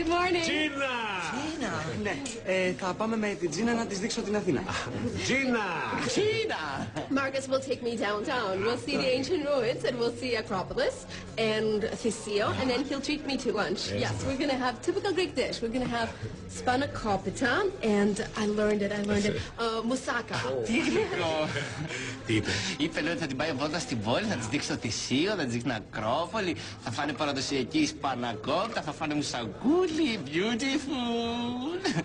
Good morning. Τζίνα! Ναι, ε, θα πάμε με την Τζίνα να της δείξω την Αθήνα. Τζίνα! Marcus will take me downtown. We'll see the ancient ruins and we'll see Acropolis and Theseo, and then he'll treat me to lunch. Yes, we're gonna have typical Greek dish. We're gonna have spanakopita, and I learned it. I learned it. Uh, moussaka. Τι είπε. Είπε λέει ότι θα την πάει βόλτα στην πόλη, θα της δείξει το Θησίο, θα της δείξει την Ακρόπολη, θα φάνε παραδοσιακή σπανακόπτα, θα φάνε μουσαγκούλι, beautiful.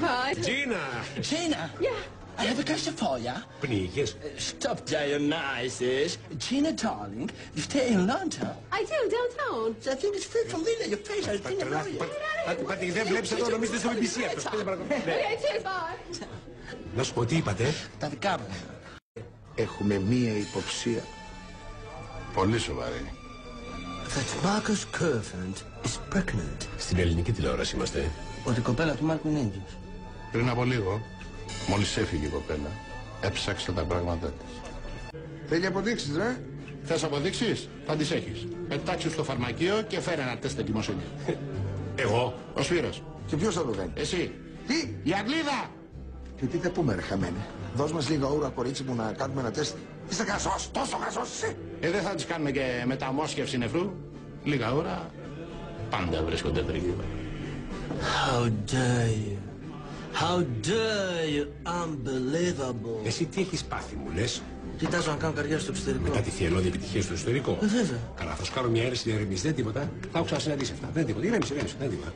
Bye. Τζίνα! Gina, Yeah. I have a question for ya. Πνίγες. Stop Dionysus. Gina, darling, you stay in London. I do, downtown. I think it's very familiar, your face, I didn't know Τρελάθη. you. Πάτε, πάτε, δεν βλέπεις εδώ, νομίζετε στο BBC αυτός. Πείτε παρακαλώ. Ναι. Okay, cheers, bye. Να σου πω τι είπατε; Τα δικά μου. Έχουμε μία υποψία. Πολύ σοβαρή. That Marcus Curvant is pregnant. Στην ελληνική τηλεόραση είμαστε. Ότι η κοπέλα του Μάρκου είναι ίδιος. Πριν από λίγο, μόλις έφυγε η κοπέλα, έψαξε τα πράγματα της. Θέλει αποδείξεις, ρε. Θες αποδείξεις, θα τις έχεις. Πετάξου στο φαρμακείο και φέρε ένα τεστ εγκυμοσύνης. Εγώ. Ο Σπύρος. Και ποιος θα το κάνει; Εσύ. Τι! Η Αγγλίδα. Και τι θα πούμε ρε χαμένε. Δώσ' μας λίγα ώρα κορίτσι μου να κάνουμε ένα τεστ. Είσαι γαζός, τόσο γαζός είσαι. Ε, δεν θα τις κάνουμε και μεταμόσχευση νεφρού. Λίγα ώρα, πάντα βρίσκονται τρίγυρα. How dare you; How dare you. Unbelievable. Εσύ τι έχεις πάθει μου λες; Κοιτάζω να κάνω καριέρα στο εξωτερικό. Μετά τη θυελώδη επιτυχία στο εσωτερικό. Ε, βέβαια. Καλά, θα σου κάνω μια αίρεση διαρρευνής. Δεν τίποτα. Θα έχω ξανασυναντήσει αυτά. Δεν τίποτα. Ηρέμησε, ηρέμησε. Δεν τίποτα.